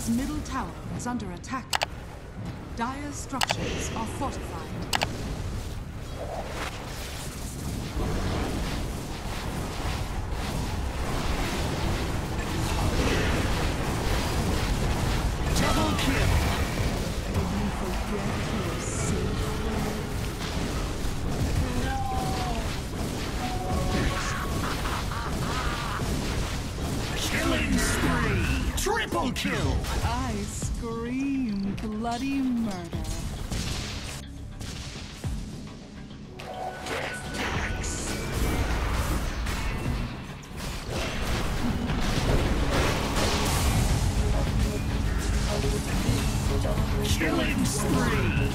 Dire's middle tower is under attack. Dire's structures are fortified. Double kill! Kill! I scream bloody murder. Killing spree!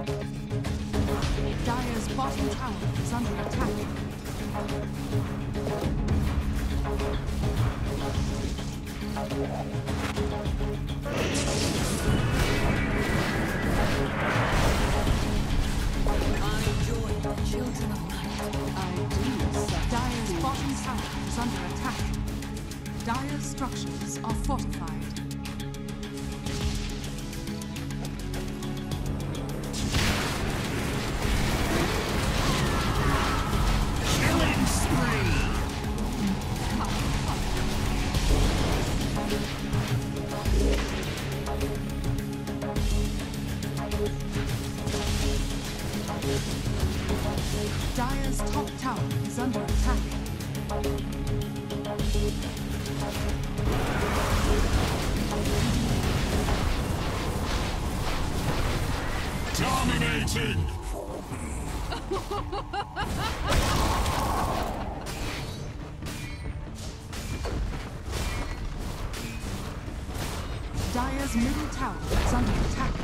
Dire's bottom tower is under attack. I join the children of light. I do. bottom tower is under attack. Dire's structures are fortified. Dominating! Dire's middle tower is under attack.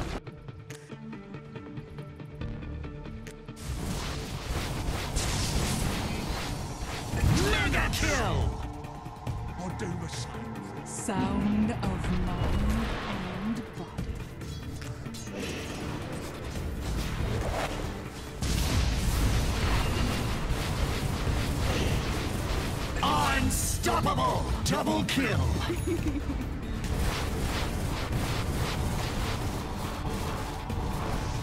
Mega kill! Sound of Double kill!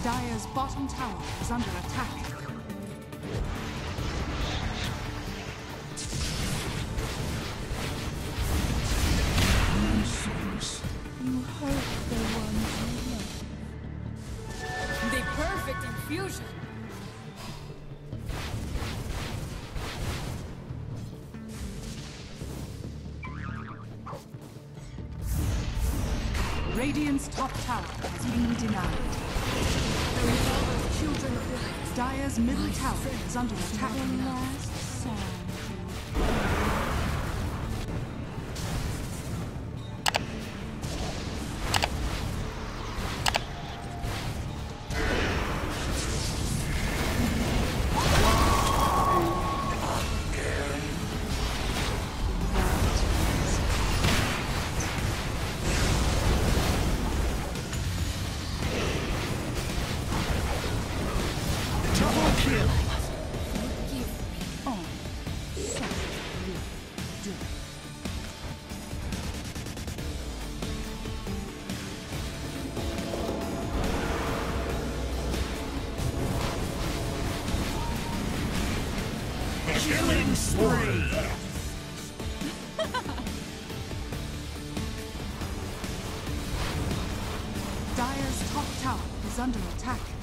Dire's bottom tower is under attack. You hurt the ones you love. The perfect infusion. Radiant's top tower has been denied. Dire's middle tower is under attack. Double kill! Killing spree! Dire's top tower is under attack.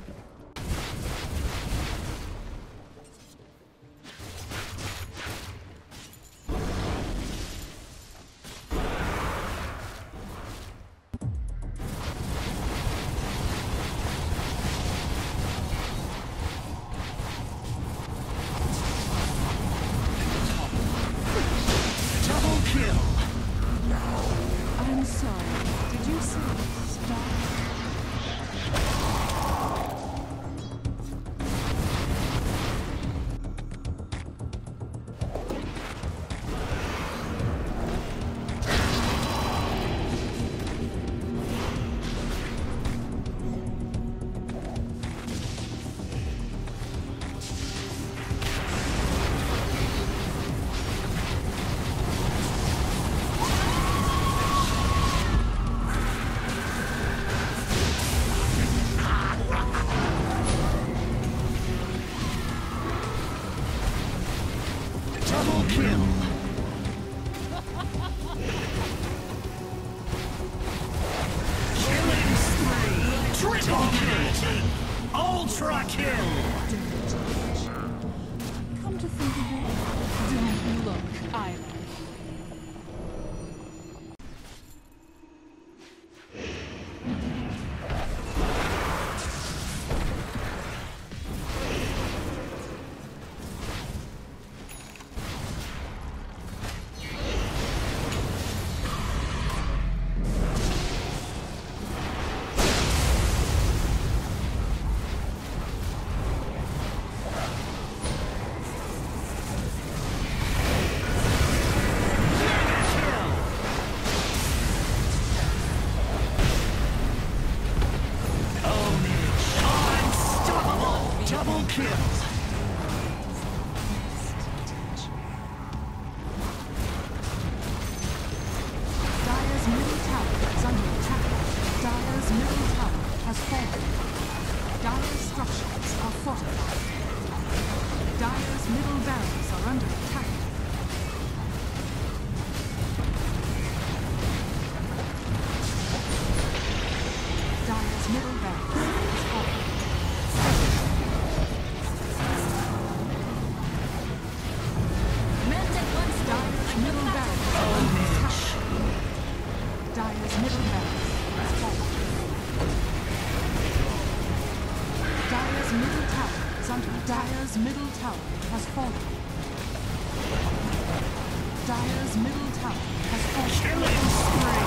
Double kill. Dire structures are fortified. Dire's middle barracks are under attack. Middle barracks is falling. Middle barracks under attack. Middle. Dire's middle tower has fallen. Dire's middle tower has fallen. Killing spree!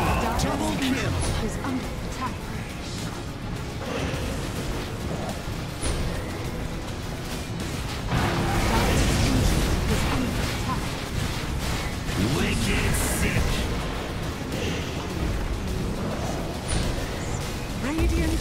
Double kill is under attack. Dire's under attack. Wicked sick! Radiant